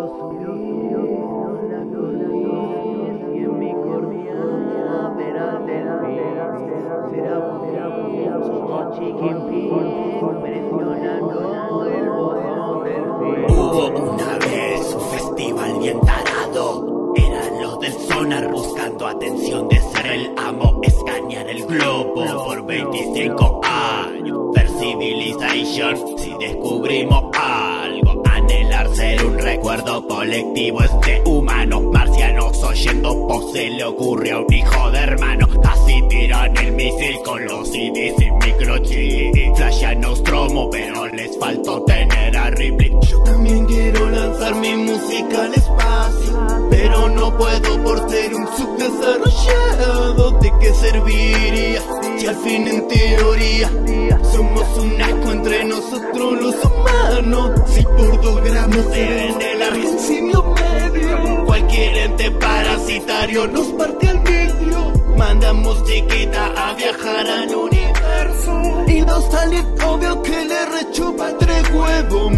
Hubo una vez un festival bien tarado. Eran los del sonar buscando atención de ser el amo. Escanear el globo por 25 años. Ver civilization si descubrimos algo. Recuerdo colectivo. Este humano marcianos oyendo pop se le ocurrió a un hijo de hermano. Así tiran el misil con los CDs sin microchip. Flasha Nostromo, pero les faltó tener a Ripley. Yo también quiero lanzar mi música al espacio. Pero no puedo por ser un subdesarrollado. ¿De qué serviría? Si al fin en teoría somos un asco entre nosotros los humanos. Si por dos gramos se vende argencinio medio. Cualquier ente parasitario nos parte al medio. Mandamos chiquita a viajar al universo. Y nos sale obvio que le rechupa tres huevos.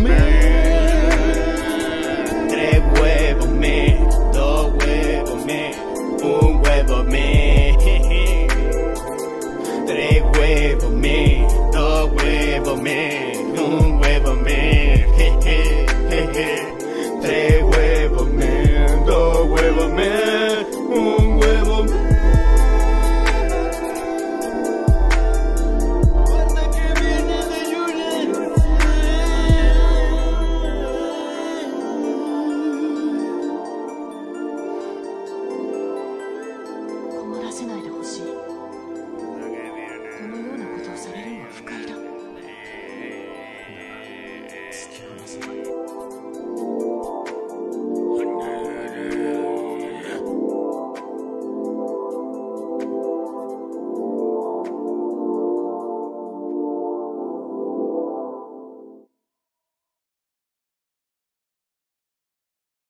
困らせないでほしい